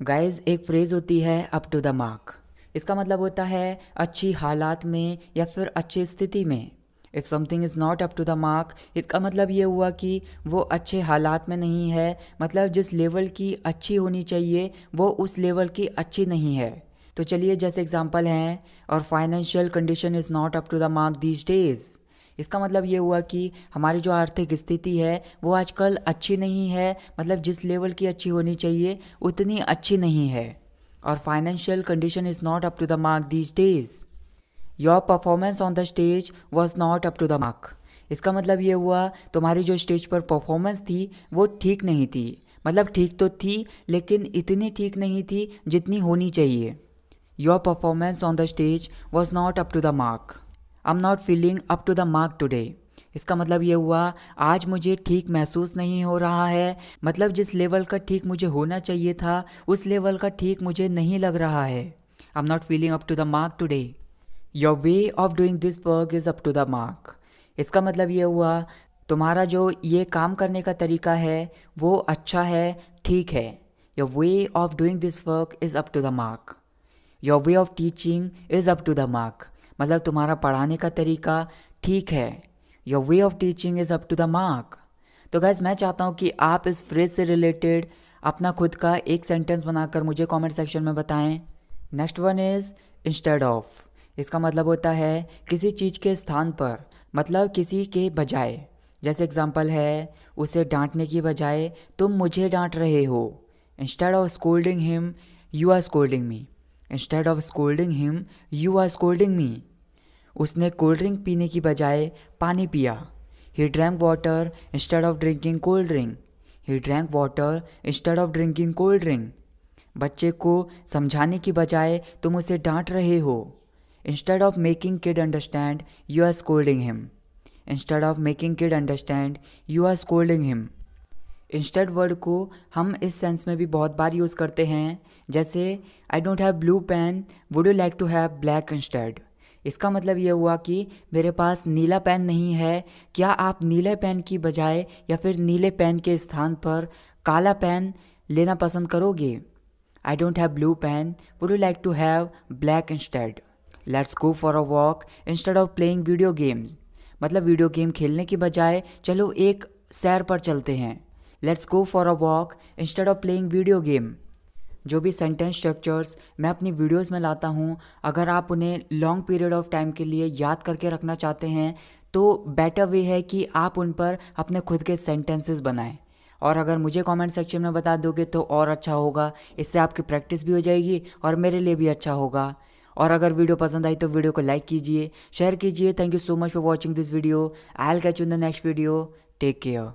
Guys एक phrase होती है अप टू द मार्क इसका मतलब होता है, अच्छी हालात में या फिर अच्छी स्थिति में. If something is not up to the mark इसका मतलब ये हुआ कि वो अच्छे हालात में नहीं है. मतलब जिस लेवल की अच्छी होनी चाहिए, वो उस लेवल की अच्छी नहीं है. तो चलिए, जैसे एग्जांपल हैं, और financial condition is not up to the mark these days इसका मतलब ये हुआ कि हमारी जो आर्थिक स्थिति है, वो आजकल अच्छी नहीं है। मतलब जिस लेवल की अच्छी होनी चाहिए, उतनी अच्छी नहीं है। और financial condition is not up to the mark these days your performance on the stage was not up to the mark इसका मतलब ये हुआ, तुम्हारी जो स्टेज पर परफॉर्मेंस थी, वो ठीक नहीं थी। मतलब ठीक तो थी, लेकिन इतनी ठीक नहीं थी जितनी होनी चाहिए। Your performance on the stage was not up to the mark I am not feeling up to the mark today इसका मतलब ये हुआ, आज मुझे ठीक महसूस नहीं हो रहा है। मतलब जिस लेवल का ठीक मुझे होना चाहिए था, उस लेवल का ठीक मुझे नहीं लग रहा है। I am not feeling up to the mark today your way of doing this work is up to the mark इसका मतलब ये हुआ, तुम्हारा जो ये काम करने का तरीका है, वो अच्छा है, ठीक है। Your way of doing this work is up to the mark your way of teaching is up to the mark मतलब तुम्हारा पढ़ाने का तरीका ठीक है। Your way of teaching is up to the mark तो गैस मैं चाहता हूँ कि आप इस फ्रेज से रिलेटेड अपना खुद का एक सेंटेंस बनाकर मुझे कमेंट सेक्शन में बताएँ। Next one is instead of इसका मतलब होता है किसी चीज़ के स्थान पर मतलब किसी के बजाय। जैसे एग्जांपल है, उसे डांटने की बजाय तुम मुझे डांट रहे हो। Instead of scolding him you are scolding me instead of scolding him you are scolding me उसने कोल्ड ड्रिंक पीने की बजाय पानी पिया। He drank water instead of drinking cold drink he drank water instead of drinking cold drink बच्चे को समझाने की बजाय तुम उसे डांट रहे हो। Instead of making kid understand you are scolding him instead of making kid understand you are scolding him instead word को हम इस सेंस में भी बहुत बार यूज़ करते हैं। जैसे I don't have blue pen would you like to have black instead इसका मतलब ये हुआ कि मेरे पास नीला पेन नहीं है। क्या आप नीले पेन की बजाय या फिर नीले पेन के स्थान पर काला पेन लेना पसंद करोगे? I don't have blue pen would you like to have black instead let's go for a walk instead of playing video games मतलब वीडियो गेम खेलने की बजाय, चलो एक सैर पर चलते हैं। Let's go for a walk instead of playing video game जो भी सेंटेंस स्ट्रक्चर्स मैं अपनी वीडियोस में लाता हूँ, अगर आप उन्हें लॉन्ग पीरियड ऑफ़ टाइम के लिए याद करके रखना चाहते हैं तो बेटर वे है कि आप उन पर अपने खुद के सेंटेंसेस बनाएँ। और अगर मुझे कमेंट सेक्शन में बता दोगे तो और अच्छा होगा, इससे आपकी प्रैक्टिस भी हो जाएगी और मेरे लिए भी अच्छा होगा। और अगर वीडियो पसंद आई तो वीडियो को लाइक कीजिए शेयर कीजिए। Thank you so much for watching this video I'll catch in the next video take care